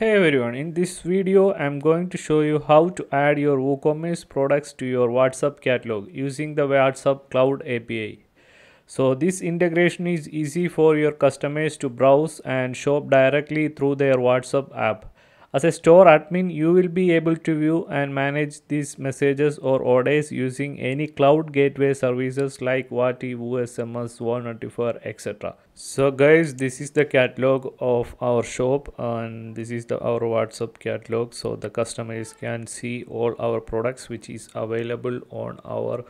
Hey everyone, in this video I'm going to show you how to add your WooCommerce products to your WhatsApp catalog using the WhatsApp Cloud API. So this integration is easy for your customers to browse and shop directly through their WhatsApp app. As a store admin, you will be able to view and manage these messages or orders using any cloud gateway services like Wati, SMS, WANotifier, etc. So guys, this is the catalog of our shop and this is the our WhatsApp catalog. So the customers can see all our products which is available on our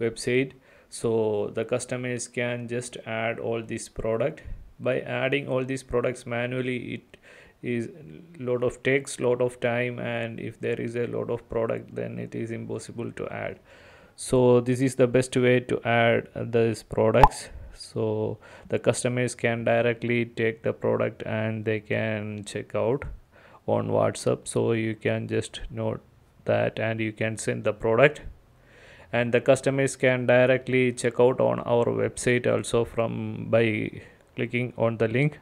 website. So the customers can just add all this product. By adding all these products manually, it is lot of takes lot of time and if there is a lot of product then it is impossible to add. So this is the best way to add these products. So the customers can directly take the product and they can check out on whatsapp. So you can just note that and you can send the product. And the customers can directly check out on our website also from by clicking on the link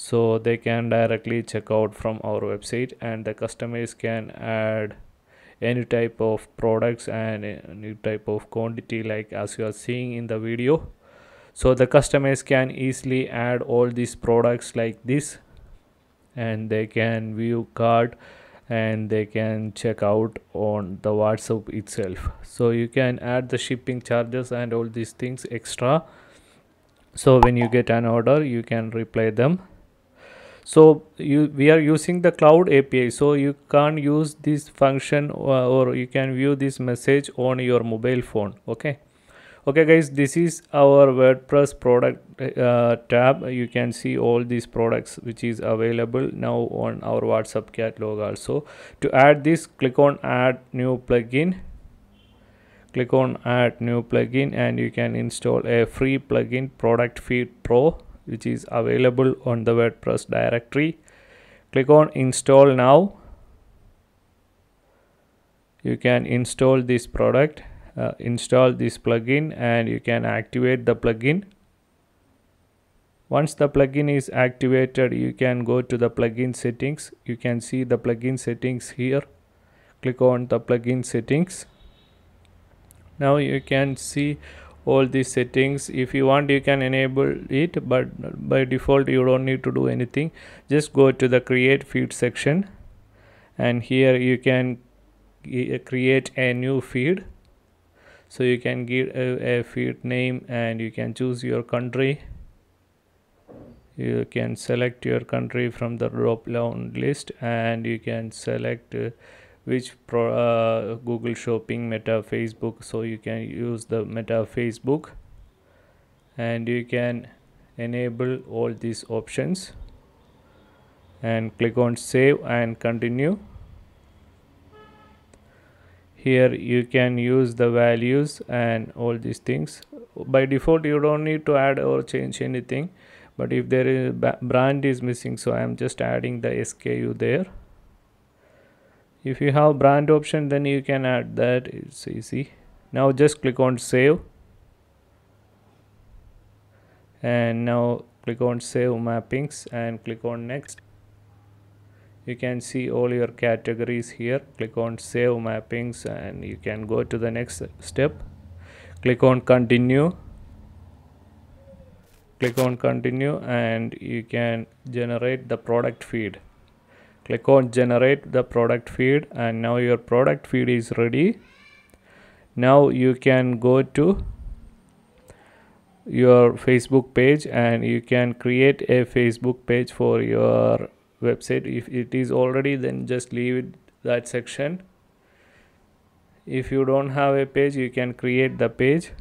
so they can directly check out from our website and the customers can add any type of products and any type of quantity like as you are seeing in the video. So the customers can easily add all these products like this and they can view cart and they can check out on the whatsapp itself. So you can add the shipping charges and all these things extra. So when you get an order you can reply them so you we are using the cloud api so you can't use this function or, uh, or you can view this message on your mobile phone. Okay? Okay guys this is our wordpress product uh, tab. You can see all these products which is available now on our whatsapp catalog also. To add this click on add new plugin. Click on add new plugin and you can install a free plugin product feed pro which is available on the WordPress directory. Click on install now. You can install this product, uh, install this plugin and you can activate the plugin. Once the plugin is activated, you can go to the plugin settings. You can see the plugin settings here. Click on the plugin settings. Now you can see all these settings. If you want you can enable it but by default you don't need to do anything. Just go to the create feed section and here you can create a new feed. So you can give a, a feed name and you can choose your country. You can select your country from the drop down list and you can select uh, which pro, uh, google shopping meta facebook. So you can use the meta facebook. And you can enable all these options. And click on save and continue. Here you can use the values and all these things. By default you don't need to add or change anything. But if there is brand is missing so i am just adding the sku there if you have brand option then you can add that. It's easy. Now just click on save. And now click on save mappings and click on next. You can see all your categories here. Click on save mappings and you can go to the next step. Click on continue. Click on continue and you can generate the product feed click on generate the product feed and now your product feed is ready. Now you can go to your facebook page and you can create a facebook page for your website. If it is already then just leave that section. If you don't have a page you can create the page.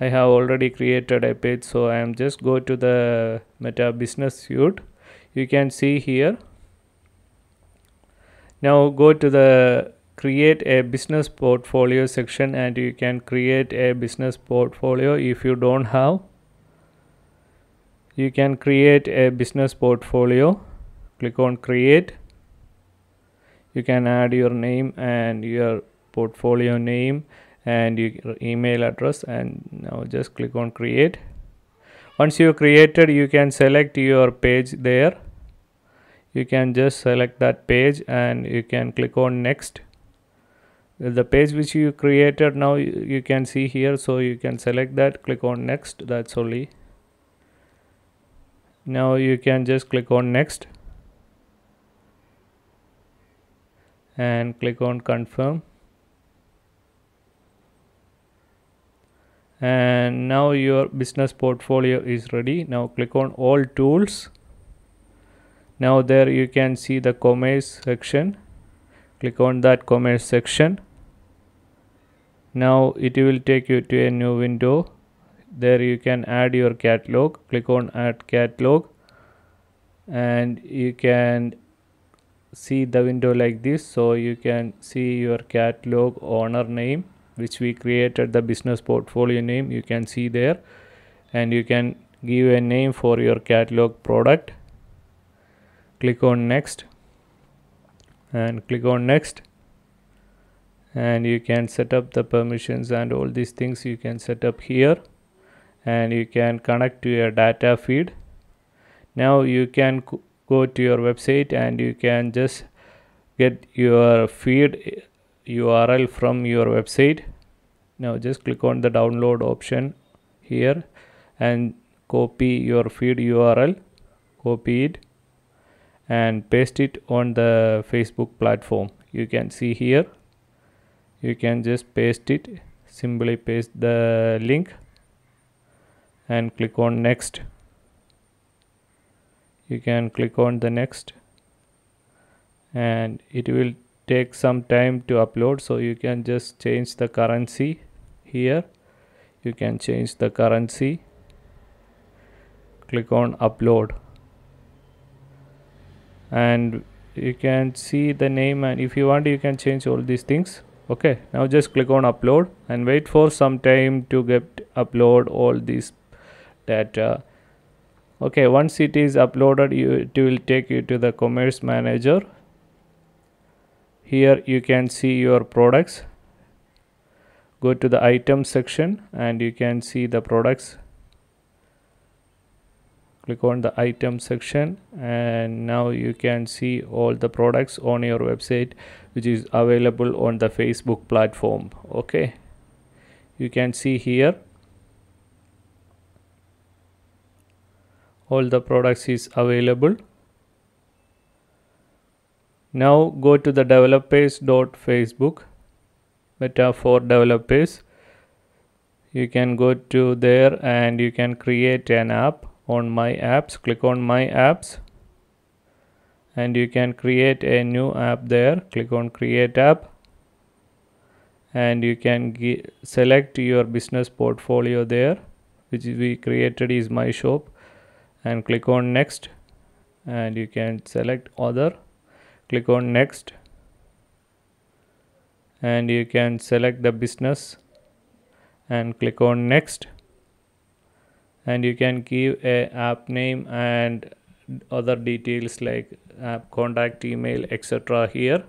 I have already created a page so i am just go to the meta business suite. You can see here now go to the create a business portfolio section and you can create a business portfolio. If you don't have you can create a business portfolio. Click on create. You can add your name and your portfolio name and your email address. And now just click on create. Once you created you can select your page there you can just select that page and you can click on next. The page which you created now you, can see here so you can select that click on next that's only now you can just click on next and click on confirm. And now your business portfolio is ready. Now click on all tools now there you can see the commerce section. Click on that commerce section. Now it will take you to a new window. There you can add your catalog. Click on add catalog. And you can see the window like this. So you can see your catalog owner name which we created the business portfolio name. You can see there. And you can give a name for your catalog product click on next and click on next and you can set up the permissions and all these things you can set up here and you can connect to your data feed. Now you can go to your website and you can just get your feed URL from your website. Now just click on the download option here and copy your feed URL copy it and paste it on the Facebook platform. You can see here. You can just paste it. Simply paste the link and click on next. You can click on the next. And it will take some time to upload so you can just change the currency here. You can change the currency. Click on upload and you can see the name and if you want you can change all these things. Okay now just click on upload and wait for some time to get upload all this data. Okay once it is uploaded you it will take you to the commerce manager. Here you can see your products. Go to the item section and you can see the products click on the item section and now you can see all the products on your website which is available on the facebook platform okay? You can see here all the products is available. Now go to the developers.facebook meta for developers. You can go to there and you can create an app on my apps. Click on my apps. And you can create a new app there. Click on create app. And you can select your business portfolio there which we created is my shop. And click on next. And you can select other. Click on next. And you can select the business. And click on next and you can give a app name and other details like app contact email etc here.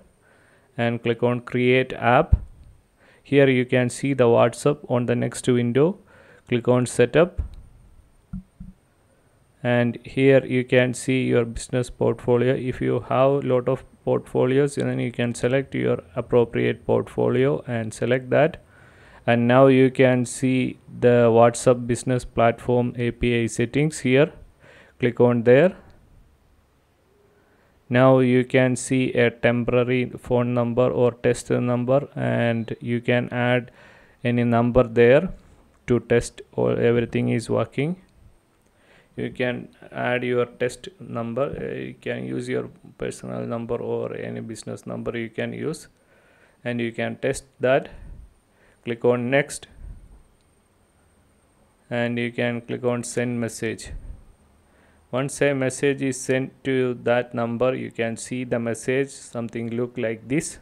And click on create app. Here you can see the whatsapp on the next window. Click on setup. And here you can see your business portfolio. If you have a lot of portfolios then you can select your appropriate portfolio and select that and now you can see the whatsapp business platform api settings here. Click on there. Now you can see a temporary phone number or test number and you can add any number there to test or everything is working. You can add your test number. Uh, you can use your personal number or any business number you can use and you can test that click on next. And you can click on send message. Once a message is sent to that number you can see the message something look like this.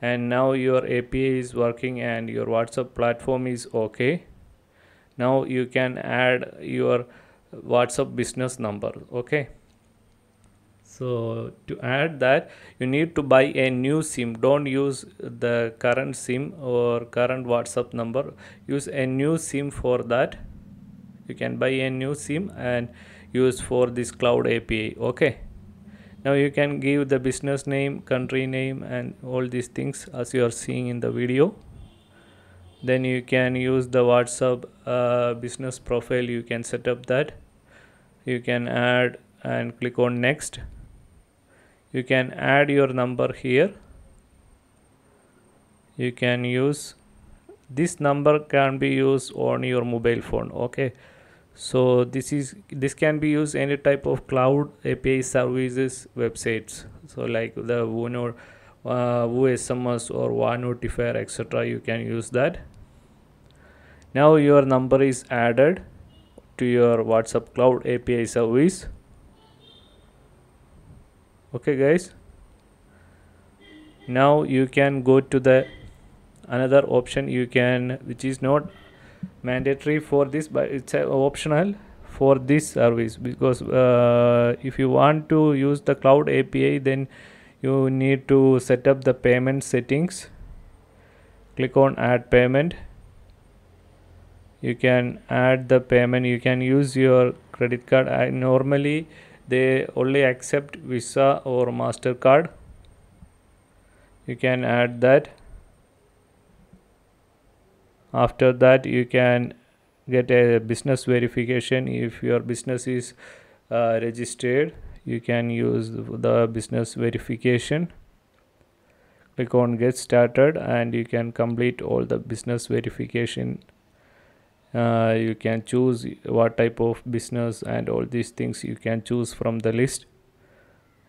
And now your API is working and your WhatsApp platform is okay. Now you can add your whatsapp business number okay so to add that you need to buy a new sim. Don't use the current sim or current whatsapp number. Use a new sim for that. You can buy a new sim and use for this cloud api okay? Now you can give the business name country name and all these things as you are seeing in the video. Then you can use the whatsapp uh, business profile. You can set up that. You can add and click on next you can add your number here. You can use this number can be used on your mobile phone okay? So this is this can be used any type of cloud api services websites. So like the Uno, uh, SMS or Notifier etc you can use that. Now your number is added to your whatsapp cloud api service okay guys. Now you can go to the another option you can which is not mandatory for this but it's optional for this service because uh, if you want to use the cloud api then you need to set up the payment settings. Click on add payment. You can add the payment. You can use your credit card. I, normally they only accept visa or mastercard. You can add that. After that you can get a business verification. If your business is uh, registered you can use the business verification. Click on get started and you can complete all the business verification uh, you can choose what type of business and all these things you can choose from the list.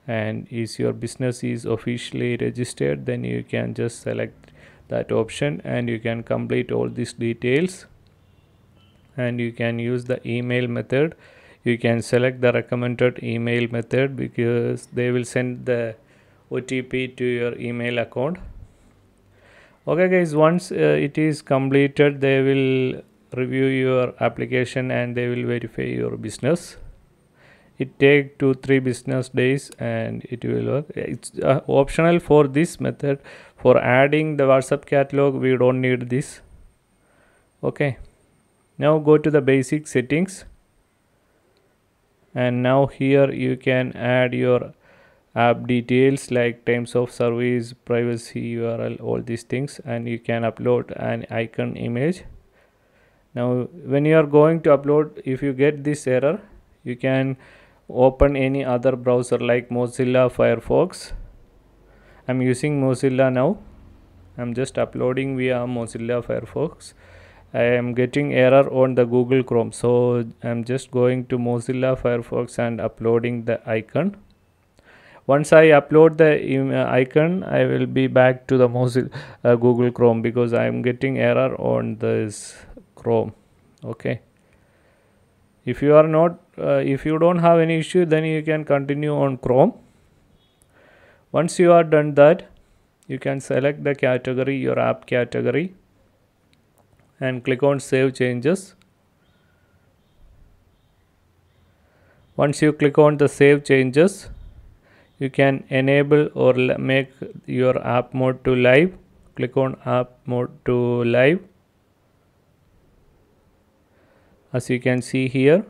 And if your business is officially registered then you can just select that option and you can complete all these details. And you can use the email method. You can select the recommended email method because they will send the OTP to your email account. Okay guys once uh, it is completed they will review your application and they will verify your business. It take two three business days and it will work. It's uh, optional for this method. For adding the whatsapp catalog we don't need this. Okay. Now go to the basic settings. And now here you can add your app details like times of service privacy url all these things. And you can upload an icon image now when you are going to upload if you get this error you can open any other browser like mozilla firefox. I'm using mozilla now. I'm just uploading via mozilla firefox. I am getting error on the google chrome. So i'm just going to mozilla firefox and uploading the icon. Once i upload the icon i will be back to the mozilla uh, google chrome because i am getting error on this chrome. Okay. If you are not uh, if you don't have any issue then you can continue on chrome. Once you are done that you can select the category your app category and click on save changes. Once you click on the save changes you can enable or make your app mode to live. Click on app mode to live as you can see here.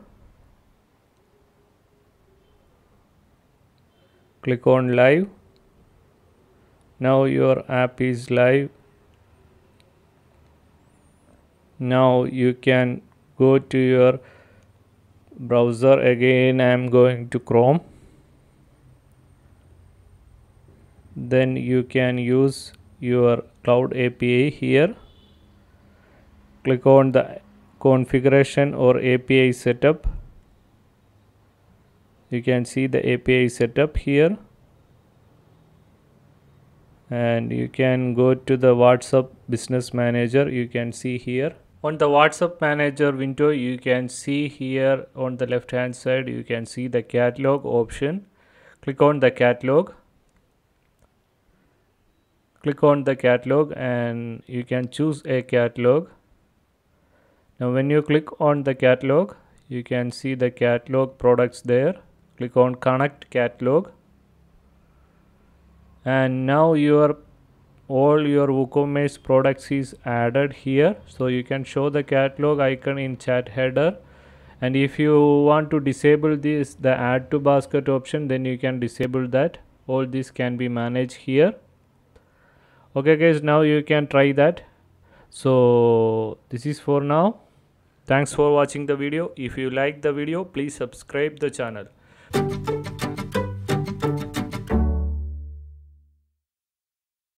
Click on live. Now your app is live. Now you can go to your browser again. I am going to Chrome. Then you can use your cloud API here. Click on the configuration or API setup. You can see the API setup here. And you can go to the WhatsApp business manager you can see here. On the WhatsApp manager window you can see here on the left hand side you can see the catalog option. Click on the catalog. Click on the catalog and you can choose a catalog now when you click on the catalog you can see the catalog products there. Click on connect catalog. And now your all your WooCommerce products is added here. So you can show the catalog icon in chat header. And if you want to disable this the add to basket option then you can disable that. All this can be managed here. Okay guys now you can try that. So this is for now. Thanks for watching the video. If you like the video, please subscribe the channel.